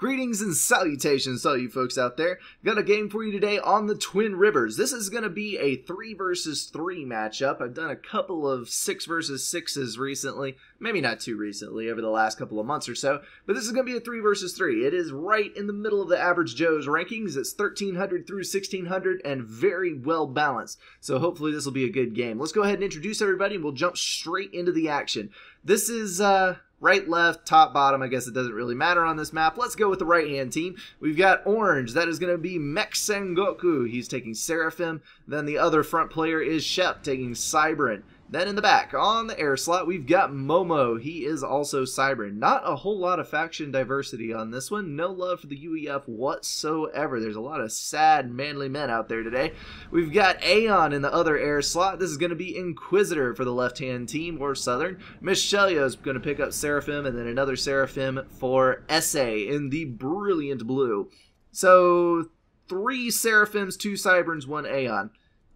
Greetings and salutations to all you folks out there. Got a game for you today on the Twin Rivers. This is going to be a 3 versus 3 matchup. I've done a couple of 6 versus 6s recently. Maybe not too recently, over the last couple of months or so. But this is going to be a 3 versus 3. It is right in the middle of the average Joe's rankings. It's 1300 through 1600 and very well balanced. So hopefully this will be a good game. Let's go ahead and introduce everybody and we'll jump straight into the action. This is, uh, right, left, top, bottom. I guess it doesn't really matter on this map. Let's go with the right-hand team. We've got Orange. That is going to be Mech Sengoku. He's taking Seraphim. Then the other front player is Shep taking Cybran. Then in the back, on the air slot, we've got Momo. He is also Cybran. Not a whole lot of faction diversity on this one. No love for the UEF whatsoever. There's a lot of sad, manly men out there today. We've got Aeon in the other air slot. This is going to be Inquisitor for the left-hand team, or Southern. Michelia is going to pick up Seraphim, and then another Seraphim for SA in the brilliant blue. So, three Seraphims, two Cybrans, one Aeon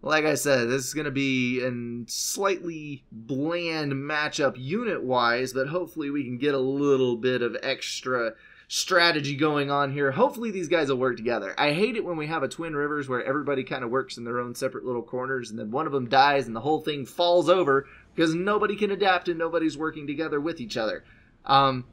like I said, this is going to be a slightly bland matchup unit wise, but hopefully we can get a little bit of extra strategy going on here. Hopefully these guys will work together. I hate it when we have a Twin Rivers where everybody kind of works in their own separate little corners and then one of them dies and the whole thing falls over because nobody can adapt and nobody's working together with each other. Um,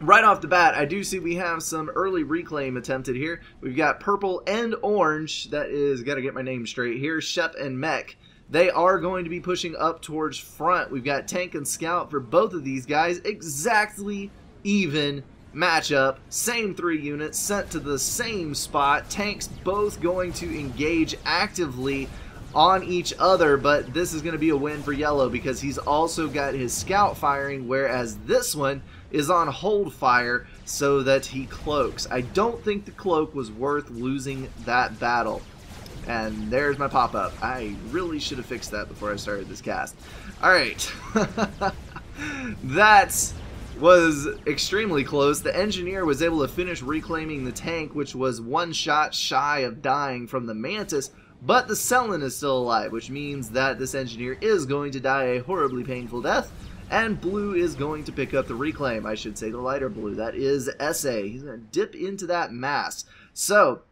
right off the bat, I do see we have some early reclaim attempted here. We've got purple and orange. That is, got to get my name straight here. Shep and Mech. They are going to be pushing up towards front. We've got tank and scout for both of these guys. Exactly even matchup. Same three units sent to the same spot. Tanks both going to engage actively on each other, but this is going to be a win for yellow because he's also got his scout firing, whereas this one is on hold fire so that he cloaks. I don't think the cloak was worth losing that battle. And there's my pop-up. I really should have fixed that before I started this cast. Alright. that was extremely close. The engineer was able to finish reclaiming the tank, which was one shot shy of dying from the Mantis, but the Selen is still alive, which means that this engineer is going to die a horribly painful death. And blue is going to pick up the reclaim. I should say the lighter blue. That is SA. He's going to dip into that mass. So,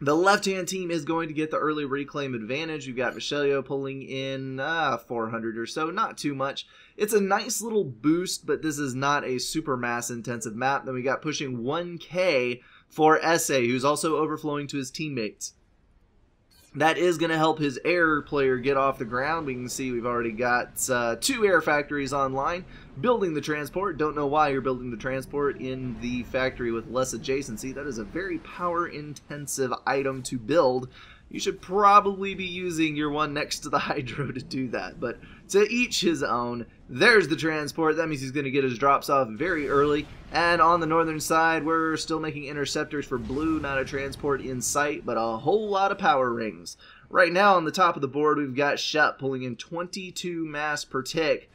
the left-hand team is going to get the early reclaim advantage. You've got Michelio pulling in uh, 400 or so, not too much. It's a nice little boost, but this is not a super mass intensive map. Then we got pushing 1k for SA, who's also overflowing to his teammates that is going to help his air player get off the ground. We can see we've already got uh, two air factories online building the transport. Don't know why you're building the transport in the factory with less adjacency. That is a very power intensive item to build. You should probably be using your one next to the hydro to do that, but to each his own. There's the transport. That means he's going to get his drops off very early. And on the northern side, we're still making interceptors for blue, not a transport in sight, but a whole lot of power rings. Right now on the top of the board, we've got Shep pulling in 22 mass per tick.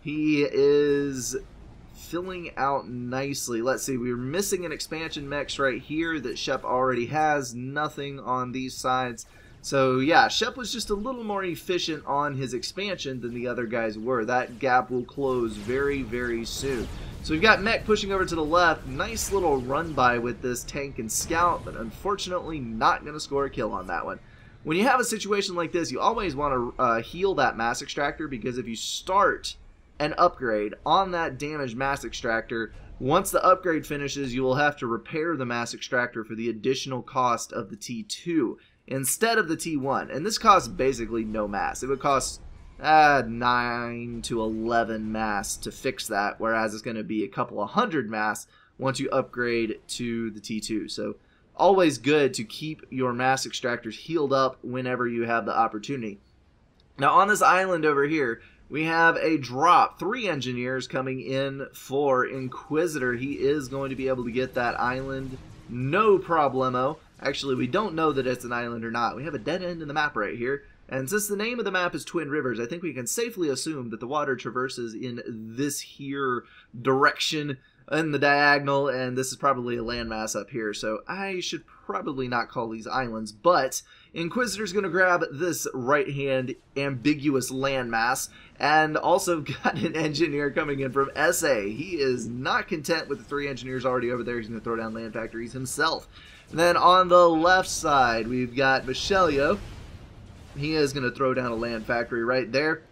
He is filling out nicely. Let's see, we are missing an expansion mexes right here that Shep already has. Nothing on these sides. So yeah, Shep was just a little more efficient on his expansion than the other guys were. That gap will close very, very soon. So we've got Mech pushing over to the left. Nice little run by with this tank and scout, but unfortunately not going to score a kill on that one. When you have a situation like this, you always want to uh, heal that mass extractor because if you start an upgrade on that damaged mass extractor, once the upgrade finishes, you will have to repair the mass extractor for the additional cost of the T2 instead of the T1. And this costs basically no mass. It would cost uh, 9 to 11 mass to fix that, whereas it's going to be a couple of hundred mass once you upgrade to the T2. So always good to keep your mass extractors healed up whenever you have the opportunity. Now on this island over here, we have a drop. Three engineers coming in for Inquisitor. He is going to be able to get that island no problemo. Actually, we don't know that it's an island or not. We have a dead end in the map right here. And since the name of the map is Twin Rivers, I think we can safely assume that the water traverses in this here direction in the diagonal, and this is probably a landmass up here, so I should probably not call these islands, but Inquisitor's going to grab this right-hand ambiguous landmass, and also got an engineer coming in from SA. He is not content with the three engineers already over there. He's going to throw down land factories himself. And then on the left side, we've got Michelio. He is going to throw down a land factory right there.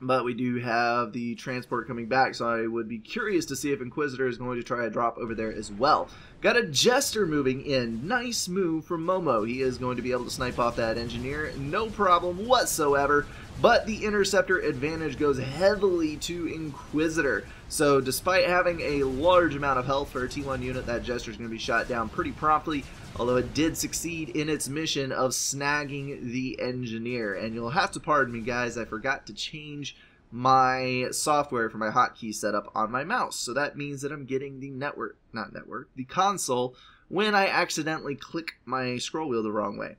But we do have the transport coming back, so I would be curious to see if Inquisitor is going to try a drop over there as well. Got a Jester moving in. Nice move from Momo. He is going to be able to snipe off that Engineer. No problem whatsoever. But the Interceptor advantage goes heavily to Inquisitor. So despite having a large amount of health for a T1 unit, that Jester is going to be shot down pretty promptly although it did succeed in its mission of snagging the engineer. And you'll have to pardon me, guys, I forgot to change my software for my hotkey setup on my mouse. So that means that I'm getting the network, not network, the console when I accidentally click my scroll wheel the wrong way.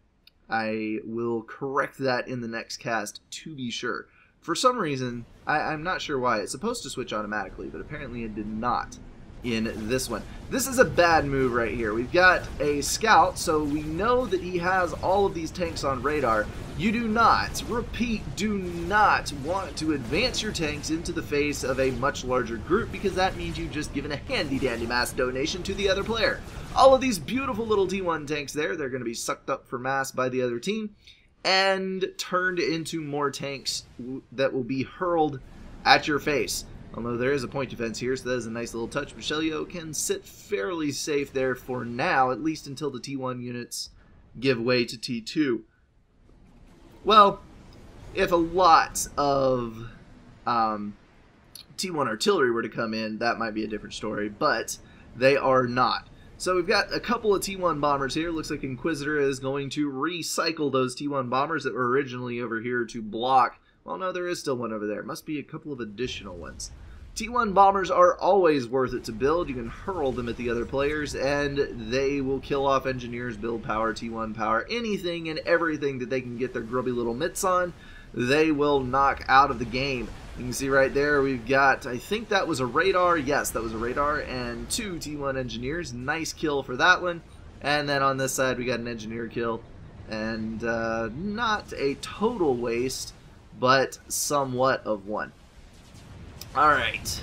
I will correct that in the next cast to be sure. For some reason, I, am not sure why. It's supposed to switch automatically, but apparently it did not in this one. This is a bad move right here. We've got a scout, so we know that he has all of these tanks on radar. You do not, repeat, do not want to advance your tanks into the face of a much larger group because that means you've just given a handy dandy mass donation to the other player. All of these beautiful little T1 tanks there, they're going to be sucked up for mass by the other team and turned into more tanks that will be hurled at your face. Although there is a point defense here, so that is a nice little touch. Michelio can sit fairly safe there for now, at least until the T1 units give way to T2. Well, if a lot of um, T1 artillery were to come in, that might be a different story, but they are not. So we've got a couple of T1 bombers here. Looks like Inquisitor is going to recycle those T1 bombers that were originally over here to block. Well, no, there is still one over there. Must be a couple of additional ones. T1 bombers are always worth it to build. You can hurl them at the other players, and they will kill off engineers, build power, T1 power, anything and everything that they can get their grubby little mitts on, they will knock out of the game. You can see right there we've got, I think that was a radar. Yes, that was a radar, and two T1 engineers. Nice kill for that one. And then on this side we got an engineer kill. And uh, not a total waste, but somewhat of one. Alright.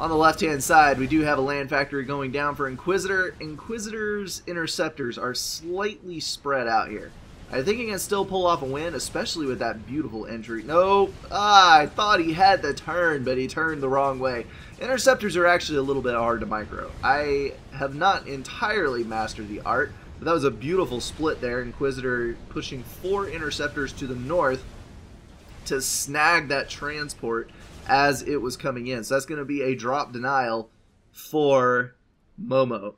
On the left-hand side, we do have a land factory going down for Inquisitor. Inquisitor's interceptors are slightly spread out here. I think he can still pull off a win, especially with that beautiful entry. No, ah, I thought he had the turn, but he turned the wrong way. Interceptors are actually a little bit hard to micro. I have not entirely mastered the art, but that was a beautiful split there. Inquisitor pushing four interceptors to the north to snag that transport as it was coming in. So that's going to be a drop denial for Momo.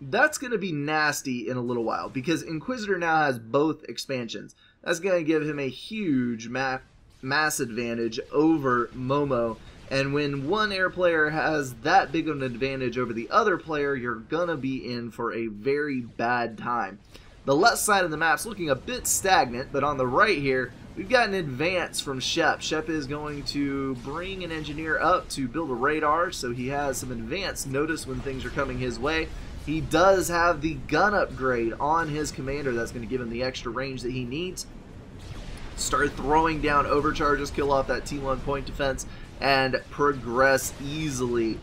That's going to be nasty in a little while because Inquisitor now has both expansions. That's going to give him a huge map mass advantage over Momo. And when one air player has that big of an advantage over the other player, you're going to be in for a very bad time. The left side of the map's looking a bit stagnant, but on the right here, We've got an advance from Shep. Shep is going to bring an engineer up to build a radar, so he has some advance notice when things are coming his way. He does have the gun upgrade on his commander that's going to give him the extra range that he needs. Start throwing down overcharges, kill off that T1 point defense, and progress easily.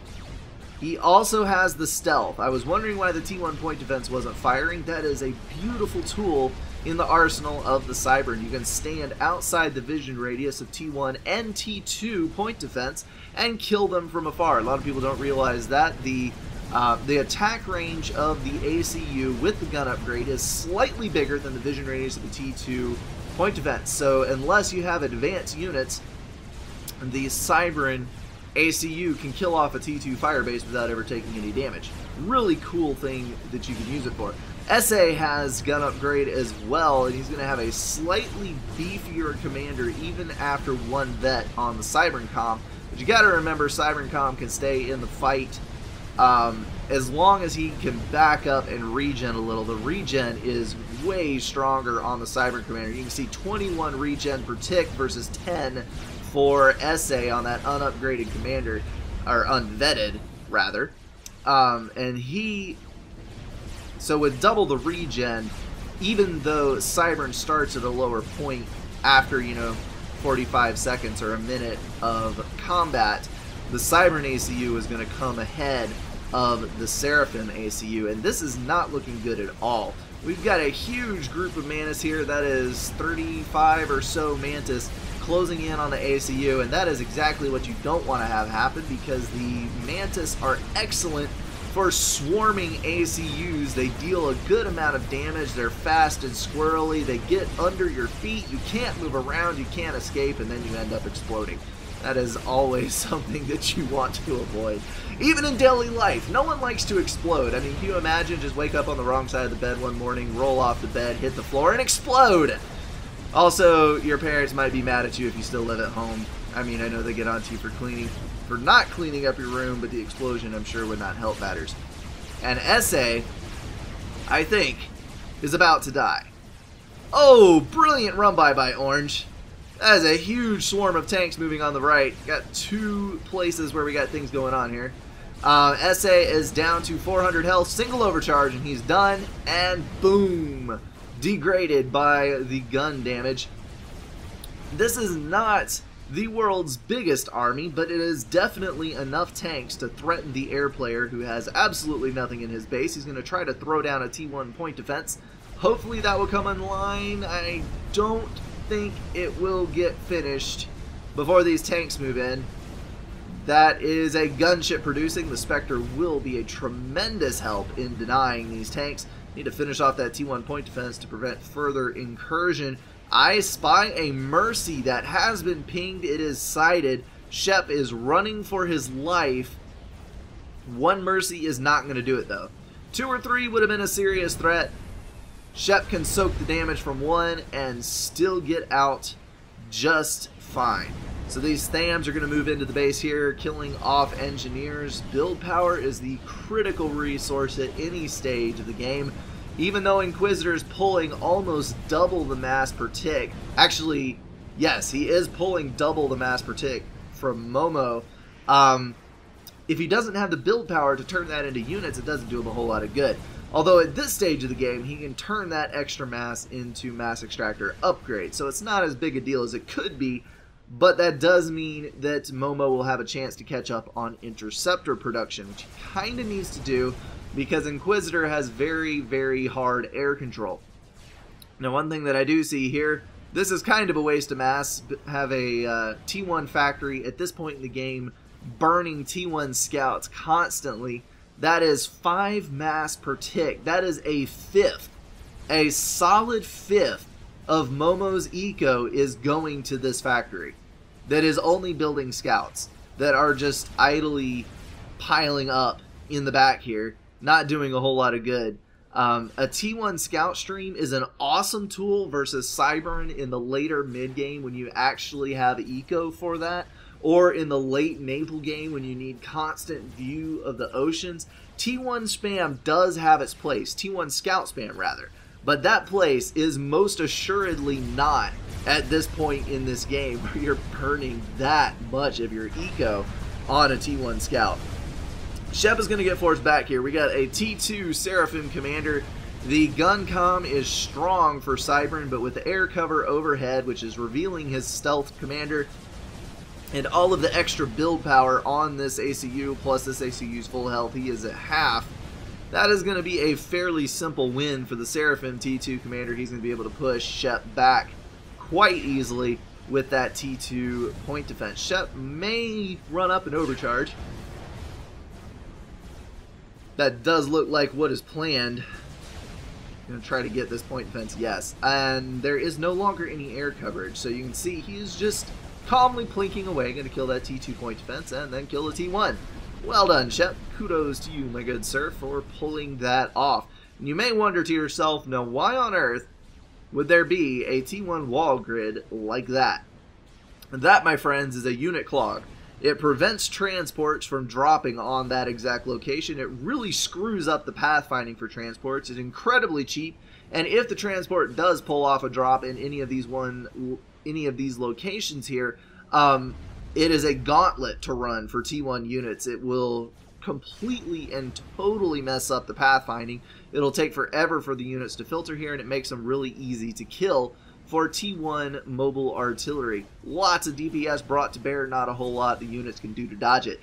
He also has the stealth. I was wondering why the T1 point defense wasn't firing. That is a beautiful tool in the arsenal of the Cybran. You can stand outside the vision radius of T1 and T2 point defense and kill them from afar. A lot of people don't realize that. The uh, the attack range of the ACU with the gun upgrade is slightly bigger than the vision radius of the T2 point defense. So unless you have advanced units, the Cybran ACU can kill off a T2 firebase without ever taking any damage. Really cool thing that you can use it for. SA has gun upgrade as well, and he's going to have a slightly beefier commander even after one vet on the Cybercom. But you got to remember, Cybercom can stay in the fight um, as long as he can back up and regen a little. The regen is way stronger on the Cyber Commander. You can see 21 regen per tick versus 10 for SA on that unupgraded commander. or unvetted rather. Um, and he, so with double the regen, even though Cybran starts at a lower point after you know 45 seconds or a minute of combat, the Cybran ACU is going to come ahead of the Seraphim ACU, and this is not looking good at all. We've got a huge group of Mantis here, that is 35 or so Mantis closing in on the ACU, and that is exactly what you don't want to have happen because the Mantis are excellent for swarming ACUs. They deal a good amount of damage, they're fast and squirrely, they get under your feet, you can't move around, you can't escape, and then you end up exploding. That is always something that you want to avoid. Even in daily life, no one likes to explode. I mean, can you imagine just wake up on the wrong side of the bed one morning, roll off the bed, hit the floor, and explode? Also, your parents might be mad at you if you still live at home. I mean, I know they get on to you for cleaning, for not cleaning up your room, but the explosion, I'm sure, would not help matters. And SA, I think, is about to die. Oh, brilliant run by by Orange. That is a huge swarm of tanks moving on the right. Got two places where we got things going on here. Uh, SA is down to 400 health, single overcharge, and he's done. And boom! Degraded by the gun damage. This is not the world's biggest army, but it is definitely enough tanks to threaten the air player who has absolutely nothing in his base. He's going to try to throw down a T1 point defense. Hopefully that will come online. I don't think it will get finished before these tanks move in. That is a gunship producing. The Spectre will be a tremendous help in denying these tanks. Need to finish off that T1 point defense to prevent further incursion. I spy a Mercy that has been pinged. It is sighted. Shep is running for his life. One Mercy is not going to do it though. Two or three would have been a serious threat. Shep can soak the damage from one and still get out just fine. So these Thaams are going to move into the base here, killing off engineers. Build power is the critical resource at any stage of the game. Even though Inquisitor is pulling almost double the mass per tick. Actually, yes, he is pulling double the mass per tick from Momo. Um, if he doesn't have the build power to turn that into units, it doesn't do him a whole lot of good. Although at this stage of the game, he can turn that extra mass into mass extractor upgrade, so it's not as big a deal as it could be, but that does mean that Momo will have a chance to catch up on interceptor production, which he kind of needs to do because Inquisitor has very, very hard air control. Now, one thing that I do see here, this is kind of a waste of mass. Have a uh, T1 factory at this point in the game burning T1 scouts constantly that is five mass per tick. That is a fifth, a solid fifth of Momo's eco is going to this factory that is only building scouts that are just idly piling up in the back here, not doing a whole lot of good. Um, a T1 scout stream is an awesome tool versus Cybran in the later mid game when you actually have eco for that or in the late naval game when you need constant view of the oceans, T1 spam does have its place. T1 scout spam, rather. But that place is most assuredly not at this point in this game where you're burning that much of your eco on a T1 scout. Shep is going to get forced back here. We got a T2 Seraphim commander. The gun com is strong for Cybran, but with the air cover overhead, which is revealing his stealth commander, and all of the extra build power on this ACU, plus this ACU's full health, he is at half. That is going to be a fairly simple win for the Seraphim T2 commander. He's going to be able to push Shep back quite easily with that T2 point defense. Shep may run up and overcharge. That does look like what is planned. I'm to try to get this point defense, yes. And there is no longer any air coverage, so you can see he's just calmly plinking away, to kill that T2 point defense, and then kill the T1. Well done, Shep. Kudos to you, my good sir, for pulling that off. And you may wonder to yourself, now why on earth would there be a T1 wall grid like that? And that, my friends, is a unit clog. It prevents transports from dropping on that exact location. It really screws up the pathfinding for transports. It's incredibly cheap, and if the transport does pull off a drop in any of these one any of these locations here, um, it is a gauntlet to run for T1 units. It will completely and totally mess up the pathfinding. It'll take forever for the units to filter here, and it makes them really easy to kill for T1 mobile artillery. Lots of DPS brought to bear, not a whole lot the units can do to dodge it.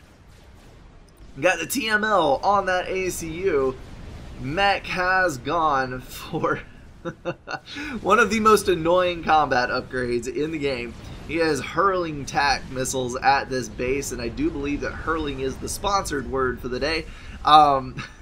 Got the TML on that ACU. Mech has gone for one of the most annoying combat upgrades in the game. He has hurling tac missiles at this base, and I do believe that hurling is the sponsored word for the day. Um,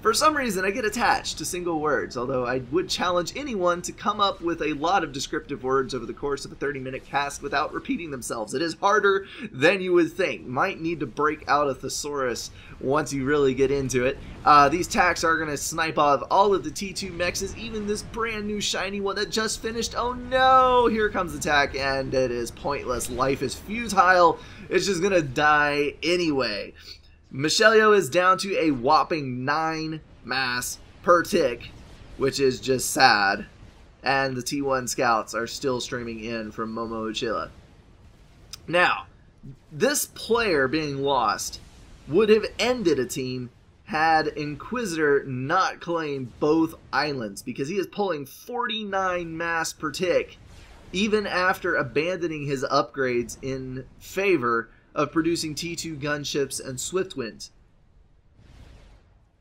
For some reason, I get attached to single words, although I would challenge anyone to come up with a lot of descriptive words over the course of a 30 minute cast without repeating themselves. It is harder than you would think. Might need to break out a thesaurus once you really get into it. Uh, these tacs are going to snipe off all of the T2 mexes, even this brand new shiny one that just finished. Oh no! Here comes the tac, and it is pointless. Life is futile. It's just going to die anyway. Michelieu is down to a whopping 9 mass per tick, which is just sad. And the T1 scouts are still streaming in from Momo Uchila. Now, this player being lost would have ended a team had Inquisitor not claimed both islands because he is pulling 49 mass per tick even after abandoning his upgrades in favor of producing T2 gunships and Swiftwinds.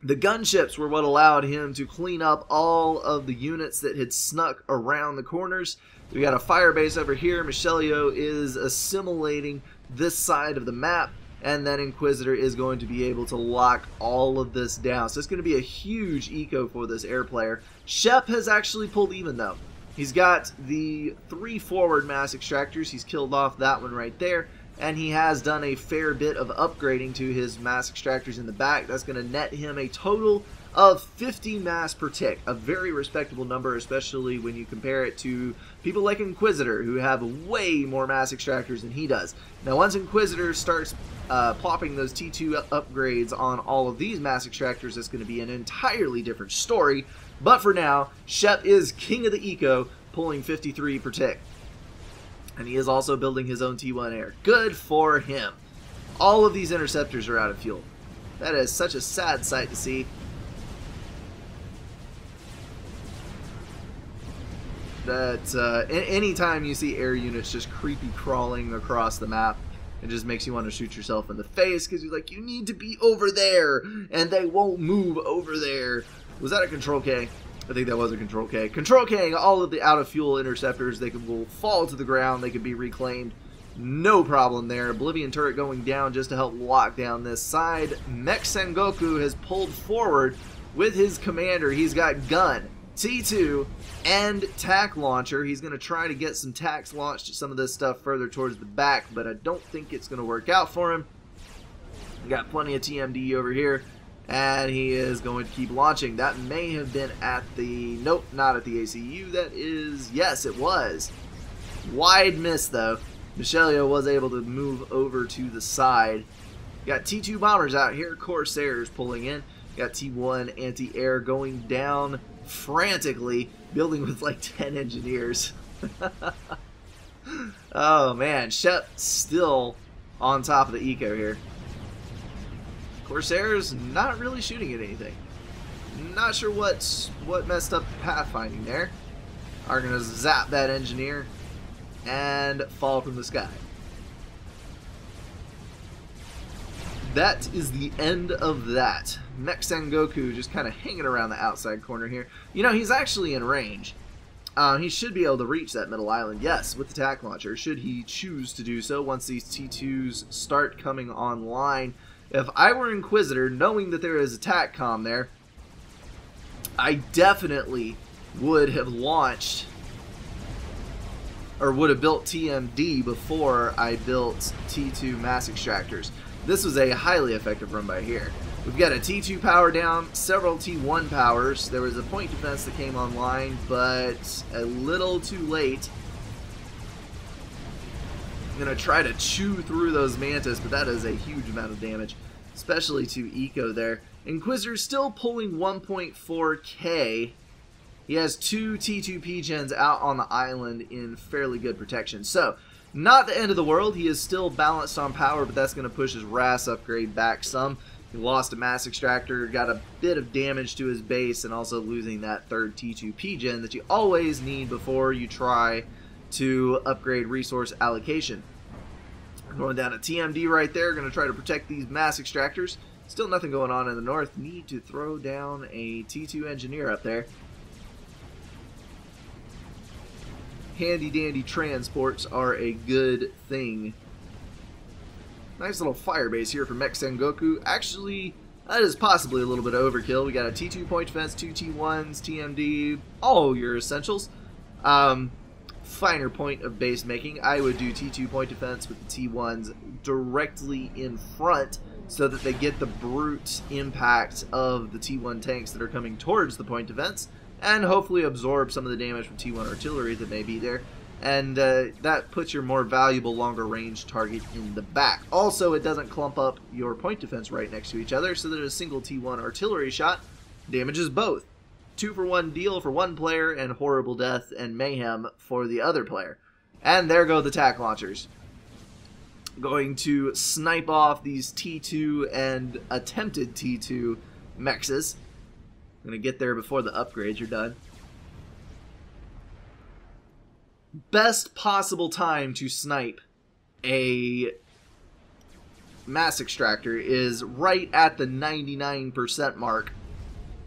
The gunships were what allowed him to clean up all of the units that had snuck around the corners. We got a fire base over here. Michelieu is assimilating this side of the map, and then Inquisitor is going to be able to lock all of this down. So it's going to be a huge eco for this air player. Shep has actually pulled even though. He's got the three forward mass extractors. He's killed off that one right there and he has done a fair bit of upgrading to his mass extractors in the back. That's going to net him a total of 50 mass per tick, a very respectable number, especially when you compare it to people like Inquisitor, who have way more mass extractors than he does. Now, once Inquisitor starts uh, plopping those T2 upgrades on all of these mass extractors, that's going to be an entirely different story. But for now, Shep is king of the eco, pulling 53 per tick. And he is also building his own T1 Air. Good for him. All of these interceptors are out of fuel. That is such a sad sight to see. That uh, anytime you see air units just creepy crawling across the map, it just makes you want to shoot yourself in the face because you're like, you need to be over there, and they won't move over there. Was that a control K? I think that was a Control K. Control K, all of the out of fuel interceptors, they can, will fall to the ground, they can be reclaimed. No problem there. Oblivion turret going down just to help lock down this side. Mech Sengoku has pulled forward with his commander. He's got gun, T2, and tac launcher. He's going to try to get some tacs launched some of this stuff further towards the back, but I don't think it's going to work out for him. Got plenty of TMD over here and he is going to keep launching. That may have been at the, nope, not at the ACU. That is, yes, it was. Wide miss, though. Michelieu was able to move over to the side. Got T2 bombers out here, Corsairs pulling in. Got T1 anti-air going down frantically, building with like 10 engineers. oh man, Shep still on top of the eco here. Corsair's not really shooting at anything. Not sure what's what messed up the pathfinding there. Are gonna zap that engineer and fall from the sky. That is the end of that. Mech Sengoku just kind of hanging around the outside corner here. You know, he's actually in range. Uh, he should be able to reach that middle island, yes, with the tac launcher, should he choose to do so once these T2s start coming online. If I were Inquisitor, knowing that there is a TACCOM there, I definitely would have launched or would have built TMD before I built T2 mass extractors. This was a highly effective run by here. We've got a T2 power down, several T1 powers. There was a point defense that came online, but a little too late. Going to try to chew through those Mantis, but that is a huge amount of damage, especially to Eco there. Inquisitor's still pulling 1.4k. He has two T2 P-Gens out on the island in fairly good protection. So, Not the end of the world. He is still balanced on power, but that's going to push his RAS upgrade back some. He lost a mass extractor, got a bit of damage to his base, and also losing that third T2 P-Gen that you always need before you try to upgrade resource allocation. Going down to TMD right there, going to try to protect these mass extractors. Still nothing going on in the north. Need to throw down a T2 engineer up there. handy dandy transports are a good thing. Nice little fire base here for Mech Sengoku. Actually, that is possibly a little bit of overkill. We got a T2 point defense, two T1s, TMD, all your essentials. Um, finer point of base making, I would do T2 point defense with the T1s directly in front so that they get the brute impact of the T1 tanks that are coming towards the point defense and hopefully absorb some of the damage from T1 artillery that may be there. And uh, that puts your more valuable longer range target in the back. Also, it doesn't clump up your point defense right next to each other, so that a single T1 artillery shot damages both. Two for one deal for one player, and horrible death and mayhem for the other player. And there go the tac launchers. Going to snipe off these T2 and attempted T2 mexes. To get there before the upgrades are done. Best possible time to snipe a mass extractor is right at the 99% mark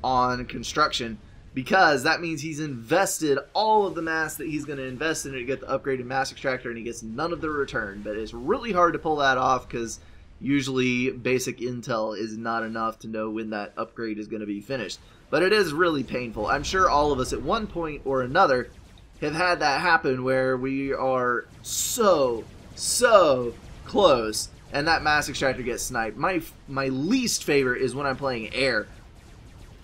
on construction because that means he's invested all of the mass that he's going to invest in to get the upgraded mass extractor and he gets none of the return. But it's really hard to pull that off because usually basic intel is not enough to know when that upgrade is going to be finished. But it is really painful. I'm sure all of us at one point or another have had that happen where we are so, so close and that mass extractor gets sniped. My, my least favorite is when I'm playing air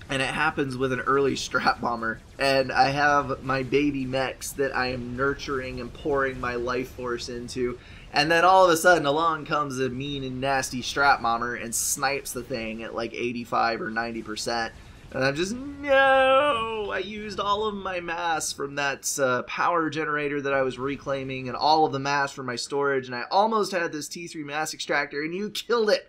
and it happens with an early strat bomber and I have my baby mexes that I am nurturing and pouring my life force into and then all of a sudden along comes a mean and nasty strat bomber and snipes the thing at like 85 or 90 percent and I'm just, no! I used all of my mass from that uh, power generator that I was reclaiming and all of the mass from my storage, and I almost had this T3 mass extractor, and you killed it!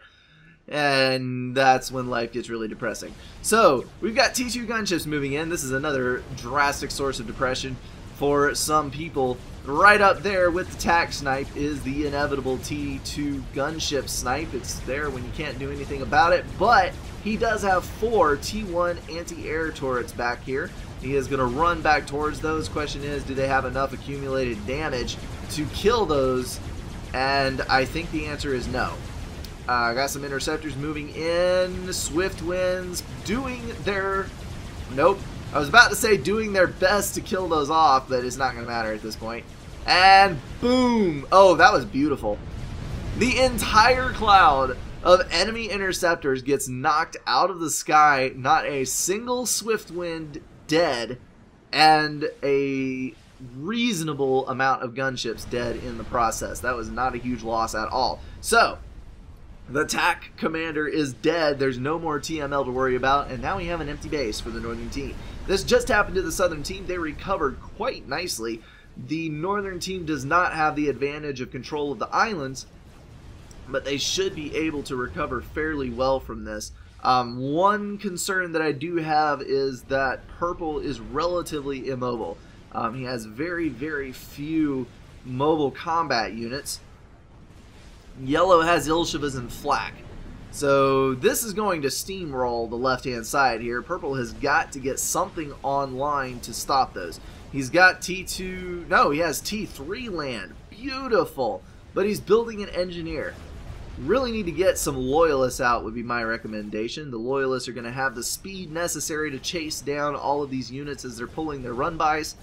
And that's when life gets really depressing. So, we've got T2 gunships moving in. This is another drastic source of depression for some people. Right up there with the tac snipe is the inevitable T2 gunship snipe. It's there when you can't do anything about it, but he does have four T1 anti-air turrets back here. He is going to run back towards those. Question is, do they have enough accumulated damage to kill those? And I think the answer is no. Uh, got some interceptors moving in. Swift winds doing their... Nope. I was about to say doing their best to kill those off, but it's not going to matter at this point. And boom! Oh, that was beautiful. The entire cloud of enemy interceptors gets knocked out of the sky, not a single swift wind dead, and a reasonable amount of gunships dead in the process. That was not a huge loss at all. So, the TAC commander is dead. There's no more TML to worry about, and now we have an empty base for the northern team. This just happened to the southern team. They recovered quite nicely. The northern team does not have the advantage of control of the islands, but they should be able to recover fairly well from this. Um, one concern that I do have is that Purple is relatively immobile. Um, he has very, very few mobile combat units. Yellow has Ilshavohs and Flak. So this is going to steamroll the left-hand side here. Purple has got to get something online to stop those. He's got T2... No, he has T3 land. Beautiful. But he's building an engineer really need to get some loyalists out would be my recommendation. The loyalists are going to have the speed necessary to chase down all of these units as they're pulling their run-bys.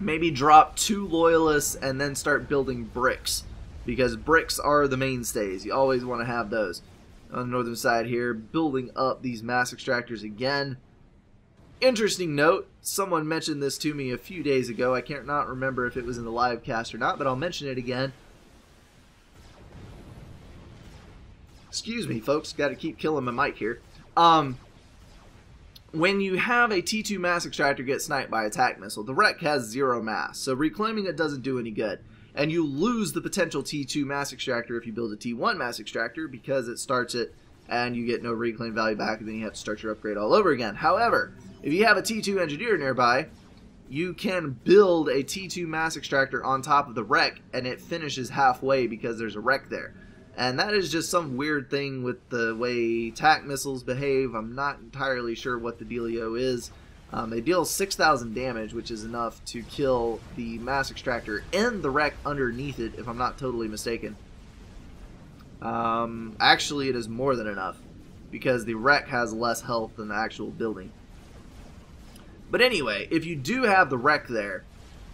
Maybe drop two loyalists and then start building bricks because bricks are the mainstays. You always want to have those. On the northern side here, building up these mass extractors again. Interesting note, someone mentioned this to me a few days ago. I can't not remember if it was in the live cast or not, but I'll mention it again. Excuse me, folks. Got to keep killing my mic here. Um, when you have a T2 mass extractor get sniped by attack missile, the wreck has zero mass, so reclaiming it doesn't do any good. And you lose the potential T2 mass extractor if you build a T1 mass extractor because it starts it and you get no reclaim value back, and then you have to start your upgrade all over again. However, if you have a T2 engineer nearby, you can build a T2 mass extractor on top of the wreck, and it finishes halfway because there's a wreck there. And that is just some weird thing with the way TAC missiles behave. I'm not entirely sure what the dealio is. Um, they deal 6,000 damage, which is enough to kill the mass extractor and the wreck underneath it, if I'm not totally mistaken. Um, actually, it is more than enough, because the wreck has less health than the actual building. But anyway, if you do have the wreck there,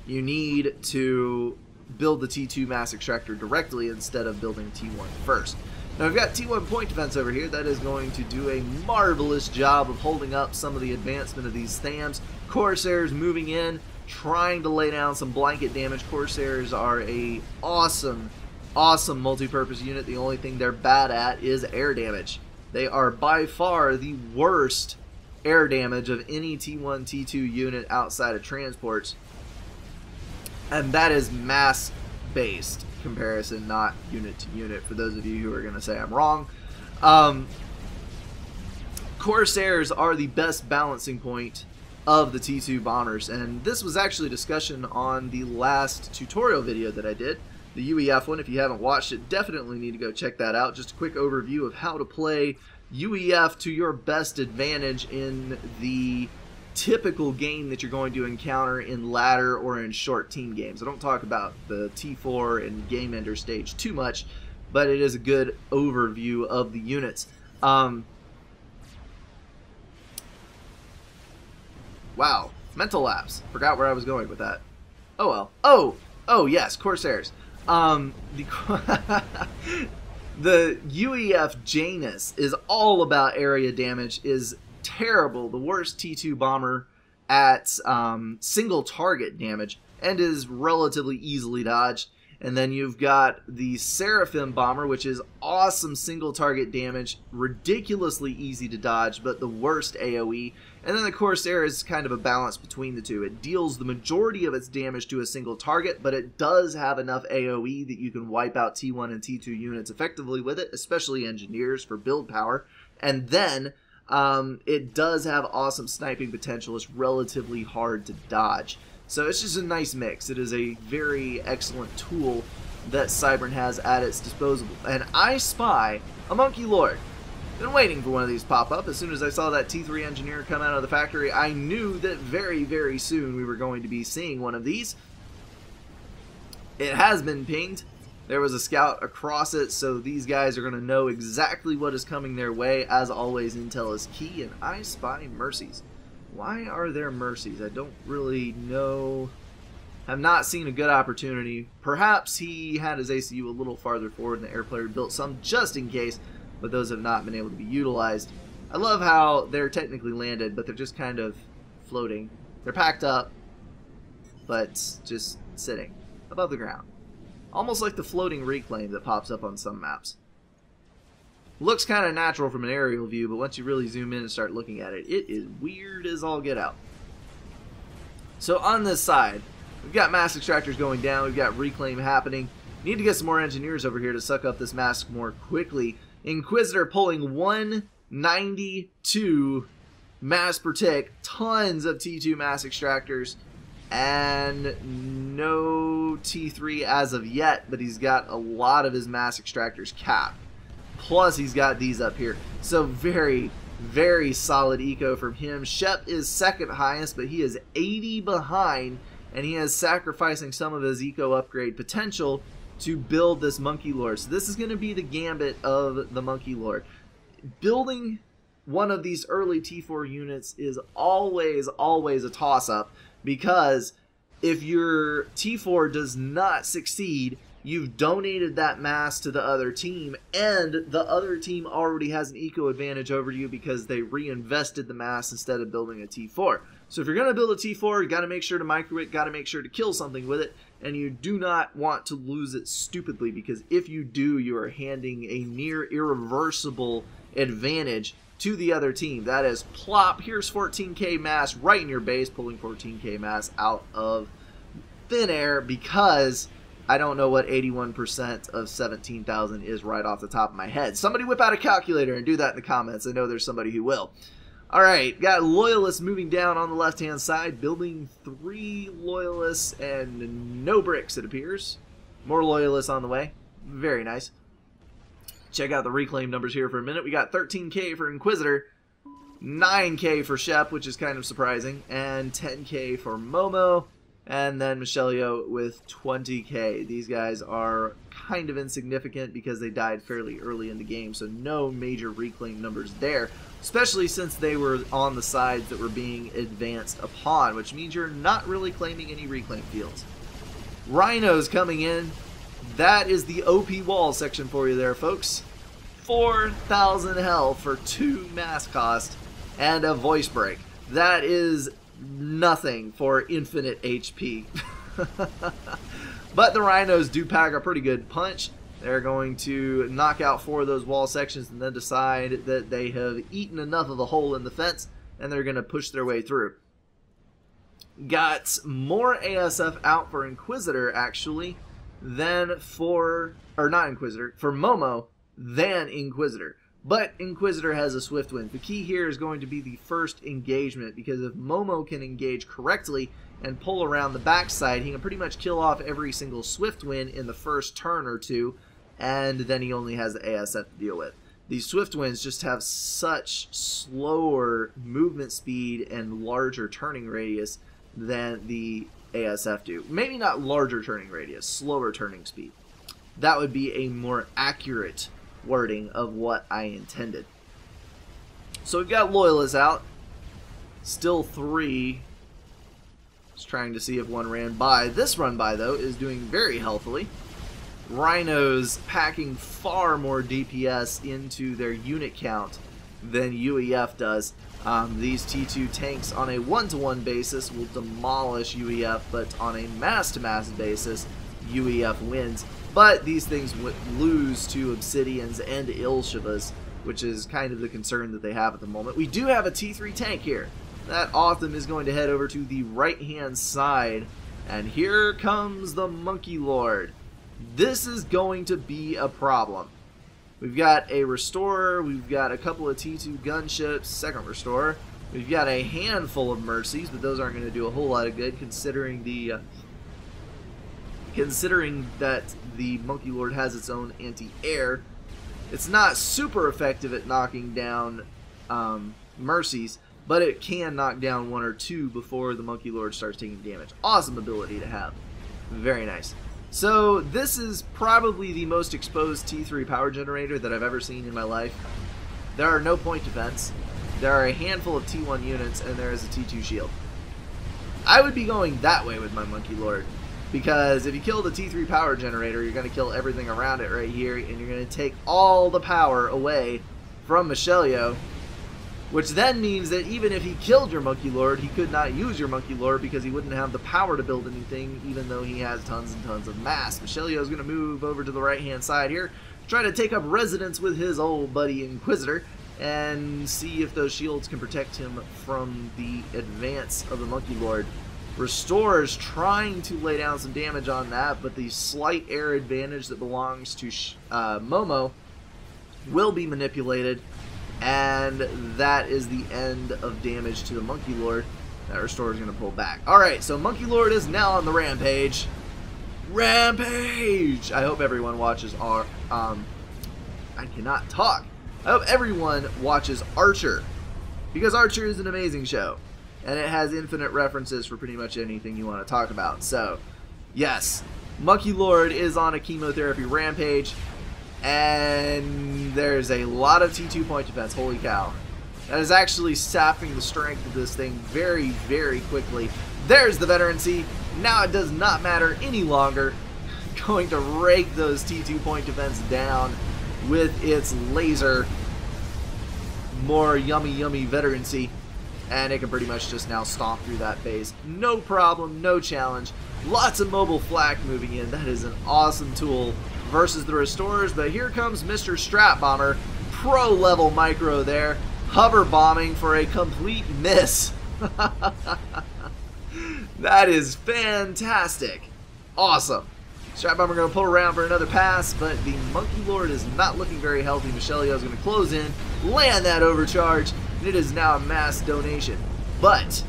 you need to build the T2 mass extractor directly instead of building T1 first. Now we've got T1 point defense over here that is going to do a marvelous job of holding up some of the advancement of these Thaams. Corsairs moving in, trying to lay down some blanket damage. Corsairs are a awesome, awesome multi-purpose unit. The only thing they're bad at is air damage. They are by far the worst air damage of any T1, T2 unit outside of transports and that is mass based comparison, not unit to unit. For those of you who are going to say I'm wrong, um, Corsairs are the best balancing point of the T2 bombers, and this was actually a discussion on the last tutorial video that I did, the UEF one. If you haven't watched it, definitely need to go check that out. Just a quick overview of how to play UEF to your best advantage in the typical game that you're going to encounter in ladder or in short team games. I don't talk about the T4 and game ender stage too much, but it is a good overview of the units. Um, wow, mental lapse. Forgot where I was going with that. Oh well. Oh, oh yes, Corsairs. Um, the the UEF Janus is all about area damage. Is terrible, the worst T2 bomber at um, single target damage, and is relatively easily dodged. And then you've got the Seraphim bomber, which is awesome single target damage, ridiculously easy to dodge, but the worst AoE. And then the Corsair is kind of a balance between the two. It deals the majority of its damage to a single target, but it does have enough AoE that you can wipe out T1 and T2 units effectively with it, especially engineers for build power. And then um, it does have awesome sniping potential. It's relatively hard to dodge. So it's just a nice mix. It is a very excellent tool that Cybran has at its disposal. And I spy a Monkey Lord. Been waiting for one of these to pop up. As soon as I saw that T3 engineer come out of the factory, I knew that very, very soon we were going to be seeing one of these. It has been pinged. There was a scout across it, so these guys are going to know exactly what is coming their way. As always, intel is key, and I spy mercies. Why are there mercies? I don't really know. Have not seen a good opportunity. Perhaps he had his ACU a little farther forward and the air player built some just in case, but those have not been able to be utilized. I love how they're technically landed, but they're just kind of floating. They're packed up, but just sitting above the ground. Almost like the floating reclaim that pops up on some maps. Looks kind of natural from an aerial view, but once you really zoom in and start looking at it, it is weird as all get out. So on this side, we've got mass extractors going down, we've got reclaim happening. Need to get some more engineers over here to suck up this mask more quickly. Inquisitor pulling 192 mass per tick, tons of T2 mass extractors and no T3 as of yet, but he's got a lot of his mass extractors capped. Plus, he's got these up here. So very, very solid eco from him. Shep is second highest, but he is 80 behind, and he is sacrificing some of his eco upgrade potential to build this Monkey Lord. So this is going to be the gambit of the Monkey Lord. Building one of these early T4 units is always, always a toss-up because if your T4 does not succeed, you've donated that mass to the other team, and the other team already has an eco advantage over you because they reinvested the mass instead of building a T4. So if you're going to build a T4, you got to make sure to micro it, got to make sure to kill something with it, and you do not want to lose it stupidly because if you do, you are handing a near irreversible advantage to the other team. That is plop. Here's 14k mass right in your base, pulling 14k mass out of thin air because I don't know what 81% of 17,000 is right off the top of my head. Somebody whip out a calculator and do that in the comments. I know there's somebody who will. All right, got loyalists moving down on the left-hand side, building three loyalists and no bricks, it appears. More loyalists on the way. Very nice. Check out the reclaim numbers here for a minute. We got 13k for Inquisitor, 9k for Shep, which is kind of surprising, and 10k for Momo, and then Michelio with 20k. These guys are kind of insignificant because they died fairly early in the game, so no major reclaim numbers there, especially since they were on the sides that were being advanced upon, which means you're not really claiming any reclaim fields. Rhinos coming in. That is the OP wall section for you there, folks. 4,000 health for 2 mass cost and a voice break. That is nothing for infinite HP. but the Rhinos do pack a pretty good punch. They're going to knock out four of those wall sections and then decide that they have eaten enough of a hole in the fence and they're going to push their way through. Got more ASF out for Inquisitor, actually, than for, or not Inquisitor, for Momo, than Inquisitor. But Inquisitor has a Swift Wind. The key here is going to be the first engagement, because if Momo can engage correctly and pull around the backside, he can pretty much kill off every single Swift Wind in the first turn or two, and then he only has the ASF to deal with. These swift winds just have such slower movement speed and larger turning radius than the ASF do. Maybe not larger turning radius, slower turning speed. That would be a more accurate wording of what I intended. So we've got Loyalists out. Still three. Just trying to see if one ran by. This run by, though, is doing very healthily. Rhinos packing far more DPS into their unit count than UEF does. Um, these T2 tanks on a one-to-one -one basis will demolish UEF, but on a mass-to-mass -mass basis, UEF wins. But these things lose to Obsidians and Ilshavohs, which is kind of the concern that they have at the moment. We do have a T3 tank here. That Othuum is going to head over to the right-hand side. And here comes the Monkey Lord. This is going to be a problem. We've got a Restorer, we've got a couple of T2 gunships, second Restorer. We've got a handful of Mercies, but those aren't going to do a whole lot of good considering the uh, considering that the Monkey Lord has its own anti-air. It's not super effective at knocking down um, Mercies, but it can knock down one or two before the Monkey Lord starts taking damage. Awesome ability to have. Very nice. So this is probably the most exposed T3 power generator that I've ever seen in my life. There are no point defense. There are a handful of T1 units, and there is a T2 shield. I would be going that way with my Monkey Lord. Because if you kill the T3 power generator, you're going to kill everything around it right here, and you're going to take all the power away from Michelio, which then means that even if he killed your Monkey Lord, he could not use your Monkey Lord because he wouldn't have the power to build anything, even though he has tons and tons of mass. Michelio is going to move over to the right-hand side here, try to take up residence with his old buddy Inquisitor, and see if those shields can protect him from the advance of the Monkey Lord. Restores trying to lay down some damage on that, but the slight air advantage that belongs to uh, Momo will be manipulated, and that is the end of damage to the Monkey Lord. That Restore is going to pull back. Alright, so Monkey Lord is now on the Rampage. Rampage! I hope everyone watches our... Um, I cannot talk. I hope everyone watches Archer, because Archer is an amazing show and it has infinite references for pretty much anything you want to talk about. So, yes, Monkey Lord is on a chemotherapy rampage, and there's a lot of T2 point defense. Holy cow. That is actually sapping the strength of this thing very, very quickly. There's the veterancy. Now it does not matter any longer. Going to rake those T2 point defense down with its laser. More yummy, yummy veterancy and it can pretty much just now stomp through that base. No problem, no challenge. Lots of mobile flak moving in. That is an awesome tool versus the Restorers, but here comes Mr. Strat Bomber. Pro level micro there. hover bombing for a complete miss. that is fantastic. Awesome. Strat Bomber going to pull around for another pass, but the Monkey Lord is not looking very healthy. Michelieu is going to close in, land that overcharge, and it is now a mass donation. But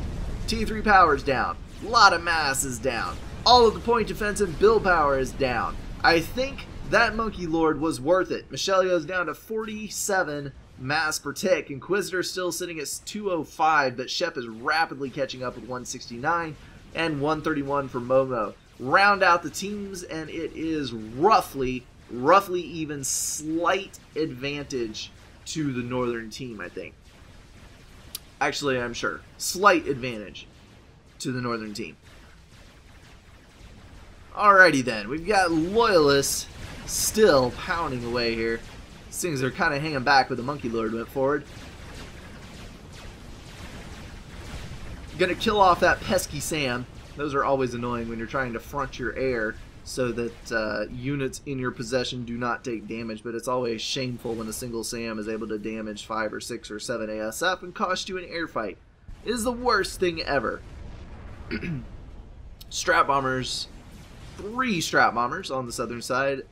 T3 power is down. A lot of mass is down. All of the point defense and build power is down. I think that Monkey Lord was worth it. Michelieu is down to 47 mass per tick. Inquisitor still sitting at 205, but Shep is rapidly catching up with 169 and 131 for Momo. Round out the teams, and it is roughly, roughly even slight advantage to the northern team, I think. Actually, I'm sure. Slight advantage to the northern team. Alrighty then, we've got Loyalists still pounding away here. These things are kind of hanging back with the Monkey Lord went forward. Gonna kill off that pesky SAM. Those are always annoying when you're trying to front your air so that uh, units in your possession do not take damage, but it's always shameful when a single SAM is able to damage 5 or 6 or 7 ASF and cost you an air fight. It is the worst thing ever. Strat Bombers three strat bombers on the southern side,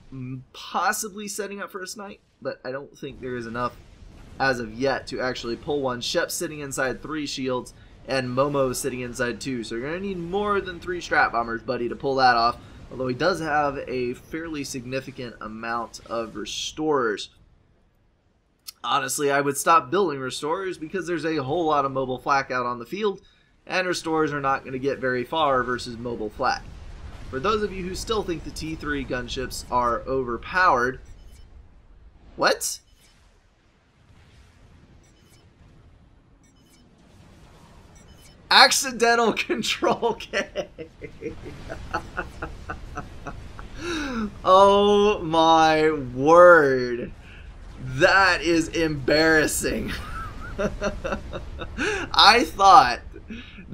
possibly setting up for a snipe, but I don't think there is enough as of yet to actually pull one. Shep sitting inside three shields, and Momo sitting inside two. So you're going to need more than three strat bombers, buddy, to pull that off. Although he does have a fairly significant amount of restorers. Honestly, I would stop building restorers because there's a whole lot of mobile flak out on the field, and restorers are not going to get very far versus mobile flak. For those of you who still think the T3 gunships are overpowered, what? Accidental control K. oh my word. That is embarrassing. I thought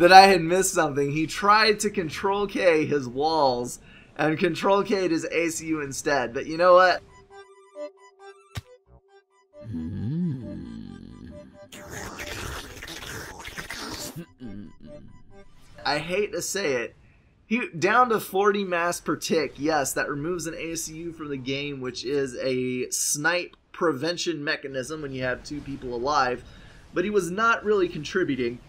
that I had missed something. He tried to control K his walls and control K his ACU instead. But you know what? I hate to say it. He down to 40 mass per tick. Yes, that removes an ACU from the game, which is a snipe prevention mechanism when you have two people alive. But he was not really contributing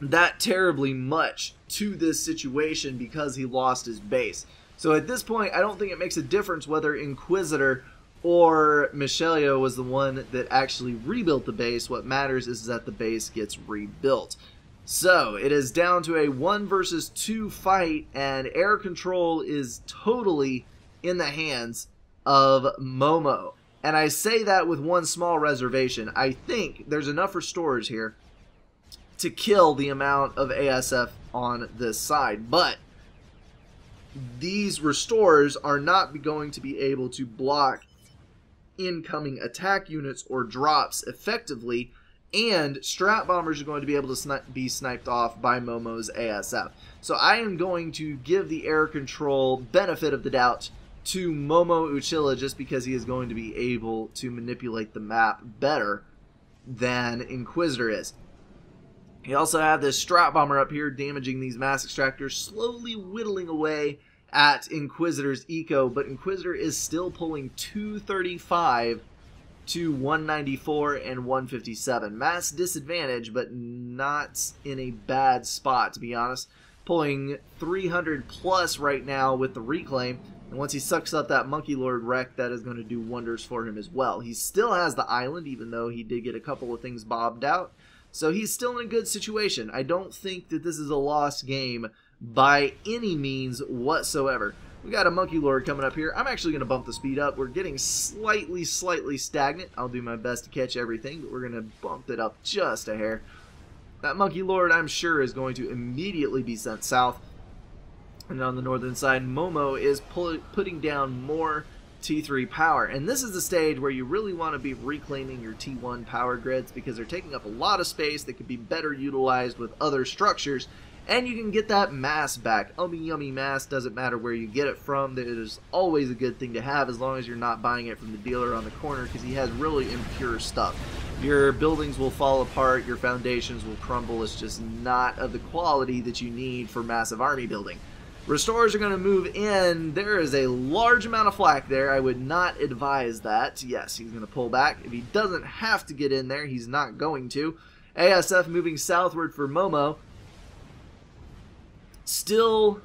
that terribly much to this situation because he lost his base. So at this point, I don't think it makes a difference whether Inquisitor or Michelieu was the one that actually rebuilt the base. What matters is that the base gets rebuilt. So it is down to a one versus two fight, and air control is totally in the hands of Momo. And I say that with one small reservation. I think there's enough for restorers here to kill the amount of ASF on this side. But these restores are not going to be able to block incoming attack units or drops effectively, and strat bombers are going to be able to sni be sniped off by Momo's ASF. So I am going to give the air control benefit of the doubt to Momo Uchila just because he is going to be able to manipulate the map better than Inquisitor is. You also have this strat bomber up here damaging these mass extractors, slowly whittling away at Inquisitor's eco, but Inquisitor is still pulling 235 to 194 and 157. Mass disadvantage, but not in a bad spot, to be honest. Pulling 300 plus right now with the reclaim. And once he sucks up that Monkey Lord wreck, that is going to do wonders for him as well. He still has the island, even though he did get a couple of things bobbed out. So he's still in a good situation. I don't think that this is a lost game by any means whatsoever. We got a Monkey Lord coming up here. I'm actually going to bump the speed up. We're getting slightly, slightly stagnant. I'll do my best to catch everything, but we're going to bump it up just a hair. That Monkey Lord, I'm sure, is going to immediately be sent south. And on the northern side, Momo is putting down more T3 power. And this is the stage where you really want to be reclaiming your T1 power grids because they're taking up a lot of space that could be better utilized with other structures. And you can get that mass back. Ummy yummy mass doesn't matter where you get it from. It is always a good thing to have as long as you're not buying it from the dealer on the corner because he has really impure stuff. your buildings will fall apart, your foundations will crumble. It's just not of the quality that you need for massive army building. Restorers are going to move in. There is a large amount of flak there. I would not advise that. Yes, he's going to pull back. If he doesn't have to get in there, he's not going to. ASF moving southward for Momo. Still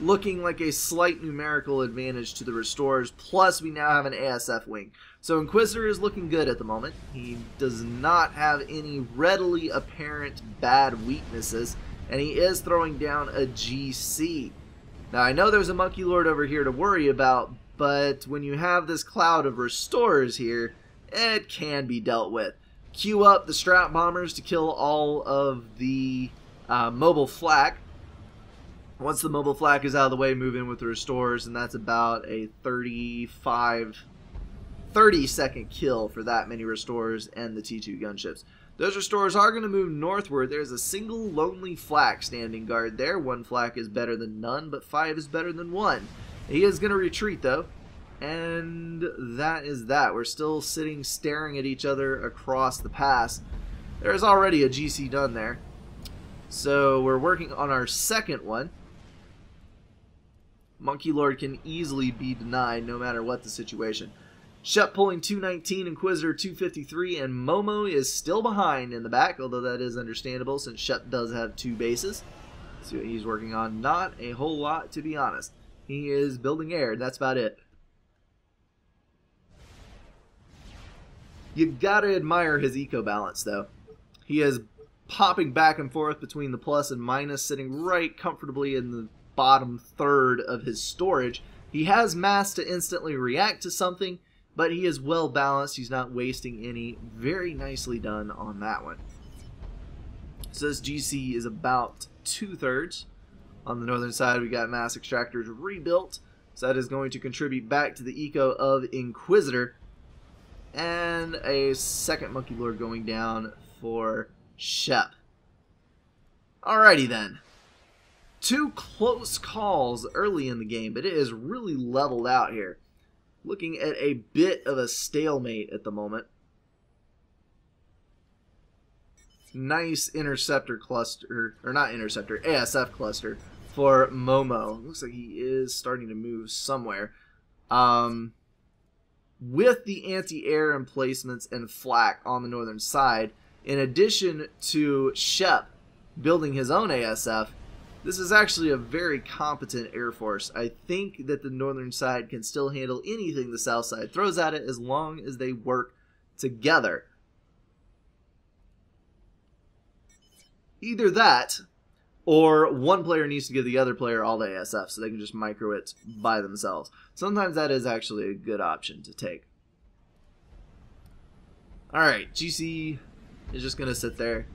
looking like a slight numerical advantage to the Restorers. Plus, we now have an ASF wing. So Inquisitor is looking good at the moment. He does not have any readily apparent bad weaknesses and he is throwing down a GC. Now, I know there's a Monkey Lord over here to worry about, but when you have this cloud of restorers here, it can be dealt with. Queue up the Strat Bombers to kill all of the uh, mobile flak. Once the mobile flak is out of the way, move in with the restorers, and that's about a 35, 30 second kill for that many restorers and the T2 gunships. Those restorers are going to move northward. There's a single lonely flak standing guard there. One flak is better than none, but five is better than one. He is going to retreat, though. And that is that. We're still sitting staring at each other across the pass. There's already a GC done there. So we're working on our second one. Monkey Lord can easily be denied no matter what the situation. Shep pulling 219, Inquisitor 253, and Momo is still behind in the back, although that is understandable since Shep does have two bases. Let's see what he's working on. Not a whole lot, to be honest. He is building air, that's about it. You gotta admire his eco balance, though. He is popping back and forth between the plus and minus, sitting right comfortably in the bottom third of his storage. He has mass to instantly react to something, but he is well balanced. He's not wasting any. Very nicely done on that one. So this GC is about two-thirds. On the northern side, we got mass extractors rebuilt. So that is going to contribute back to the eco of Inquisitor. And a second Monkey Lord going down for Shep. Alrighty then. Two close calls early in the game, but it is really leveled out here looking at a bit of a stalemate at the moment. Nice interceptor cluster, or not interceptor, ASF cluster for Momo. Looks like he is starting to move somewhere. Um, with the anti-air emplacements and flak on the northern side, in addition to Shep building his own ASF, this is actually a very competent Air Force. I think that the northern side can still handle anything the south side throws at it as long as they work together. Either that, or one player needs to give the other player all the ASF so they can just micro it by themselves. Sometimes that is actually a good option to take. Alright, GC is just going to sit there.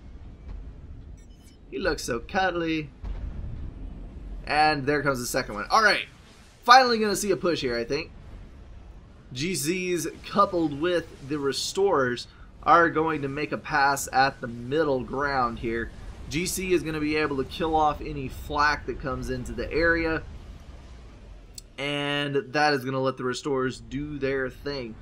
He looks so cuddly. And there comes the second one. Alright, finally going to see a push here, I think. GCs coupled with the Restorers are going to make a pass at the middle ground here. GC is going to be able to kill off any flak that comes into the area. And that is going to let the Restorers do their thing.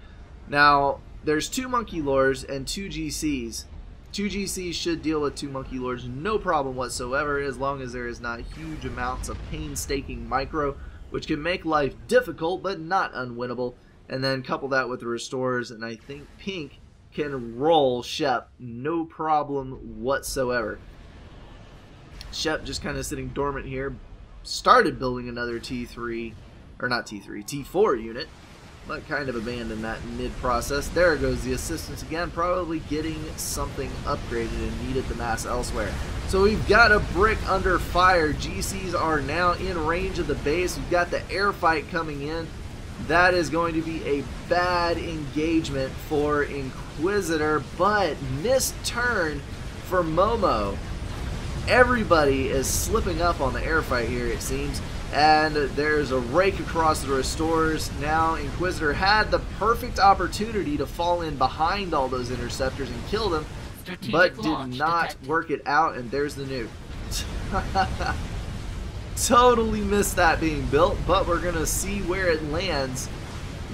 Now, there's two Monkey Lords and two GCs. Two GCs should deal with two Monkey Lords no problem whatsoever as long as there is not huge amounts of painstaking micro, which can make life difficult but not unwinnable. And then couple that with the Restorers, and I think Pink can roll Shep no problem whatsoever. Shep just kind of sitting dormant here. Started building another T3, or not T3, T4 unit but kind of abandoned that mid-process. There goes the assistance again, probably getting something upgraded and needed the mass elsewhere. So we've got a brick under fire. GCs are now in range of the base. We've got the air fight coming in. That is going to be a bad engagement for Inquisitor, but missed turn for Momo. Everybody is slipping up on the air fight here, it seems and there's a rake across the restorers. Now Inquisitor had the perfect opportunity to fall in behind all those interceptors and kill them, Strategic but did not detected. work it out, and there's the nuke. totally missed that being built, but we're going to see where it lands.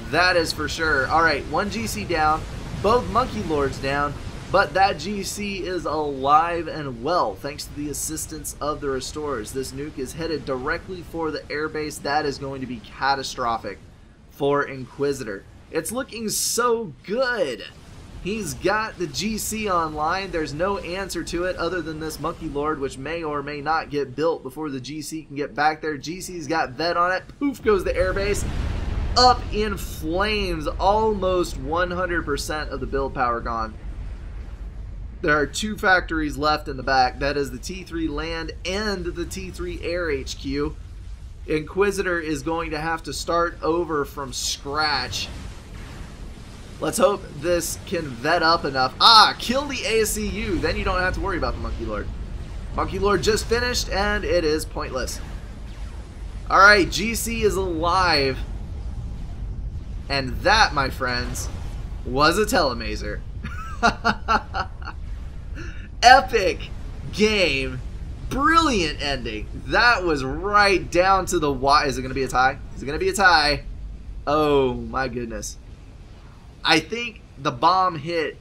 That is for sure. All right, one GC down. both Monkey Lords down, but that GC is alive and well thanks to the assistance of the Restorers. This nuke is headed directly for the airbase. That is going to be catastrophic for Inquisitor. It's looking so good. He's got the GC online. There's no answer to it other than this Monkey Lord, which may or may not get built before the GC can get back there. GC's got vet on it. Poof goes the airbase. Up in flames. Almost 100% of the build power gone. There are two factories left in the back. That is the T3 land and the T3 air HQ. Inquisitor is going to have to start over from scratch Let's hope this can vet up enough. Ah, kill the ACU. Then you don't have to worry about the Monkey Lord. Monkey Lord just finished, and it is pointless. Alright, GC is alive. And that, my friends, was a Telemazer. Epic game. Brilliant ending. That was right down to the why. Is it going to be a tie? Is it going to be a tie? Oh, my goodness. I think the bomb hit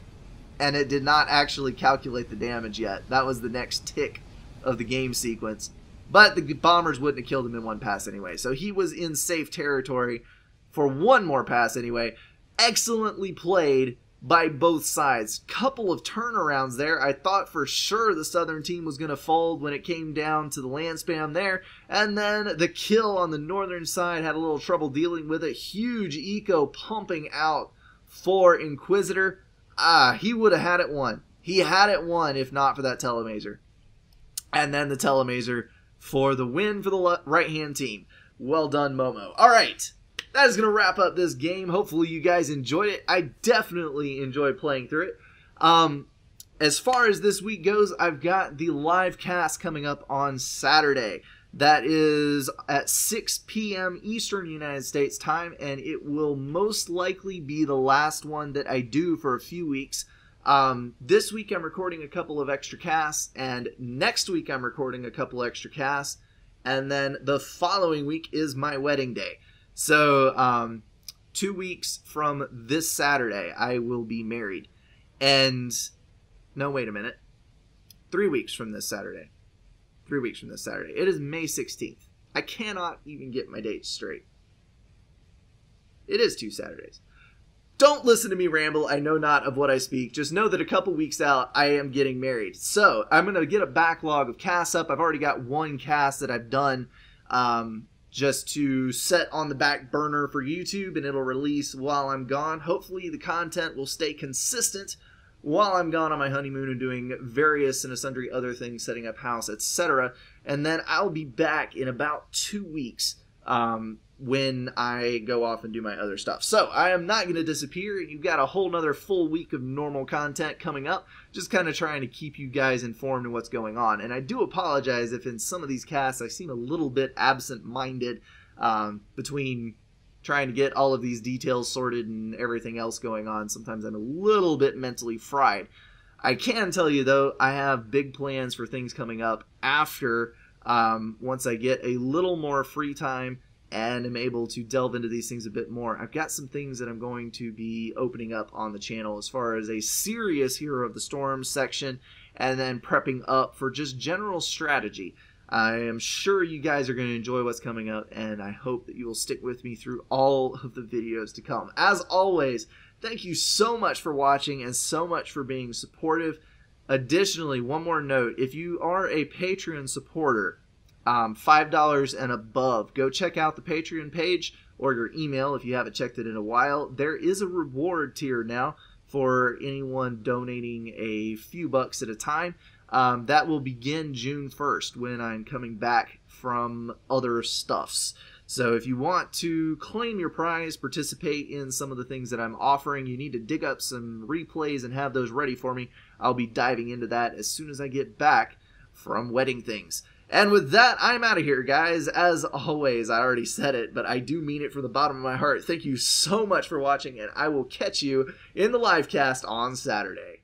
and it did not actually calculate the damage yet. That was the next tick of the game sequence. But the bombers wouldn't have killed him in one pass anyway. So he was in safe territory for one more pass anyway. Excellently played by both sides. Couple of turnarounds there. I thought for sure the Southern team was going to fold when it came down to the land spam there. And then the kill on the Northern side had a little trouble dealing with it. Huge eco pumping out for Inquisitor, ah, he would have had it won. He had it won if not for that Telemazer. And then the Telemazer for the win for the right hand team. Well done, Momo. All right, that is going to wrap up this game. Hopefully, you guys enjoyed it. I definitely enjoyed playing through it. Um, as far as this week goes, I've got the live cast coming up on Saturday. That is at 6 p.m. Eastern United States time, and it will most likely be the last one that I do for a few weeks. Um, this week I'm recording a couple of extra casts, and next week I'm recording a couple extra casts, and then the following week is my wedding day. So, um, two weeks from this Saturday, I will be married. And, no, wait a minute. Three weeks from this Saturday three weeks from this Saturday. It is May 16th. I cannot even get my dates straight. It is two Saturdays. Don't listen to me ramble. I know not of what I speak. Just know that a couple weeks out, I am getting married. So I'm going to get a backlog of casts up. I've already got one cast that I've done um, just to set on the back burner for YouTube, and it'll release while I'm gone. Hopefully, the content will stay consistent while I'm gone on my honeymoon and doing various and sundry other things, setting up house, etc. And then I'll be back in about two weeks um, when I go off and do my other stuff. So I am not going to disappear. You've got a whole nother full week of normal content coming up. Just kind of trying to keep you guys informed of what's going on. And I do apologize if in some of these casts I seem a little bit absent-minded um, between trying to get all of these details sorted and everything else going on. Sometimes I'm a little bit mentally fried. I can tell you though, I have big plans for things coming up after um, once I get a little more free time and am able to delve into these things a bit more. I've got some things that I'm going to be opening up on the channel as far as a serious Hero of the Storm section and then prepping up for just general strategy. I am sure you guys are going to enjoy what's coming up, and I hope that you will stick with me through all of the videos to come. As always, thank you so much for watching and so much for being supportive. Additionally, one more note if you are a Patreon supporter, um, $5 and above, go check out the Patreon page or your email if you haven't checked it in a while. There is a reward tier now for anyone donating a few bucks at a time. Um, that will begin June 1st when I'm coming back from other stuffs. So if you want to claim your prize, participate in some of the things that I'm offering, you need to dig up some replays and have those ready for me. I'll be diving into that as soon as I get back from wedding things. And with that, I'm out of here, guys. As always, I already said it, but I do mean it from the bottom of my heart. Thank you so much for watching, and I will catch you in the live cast on Saturday.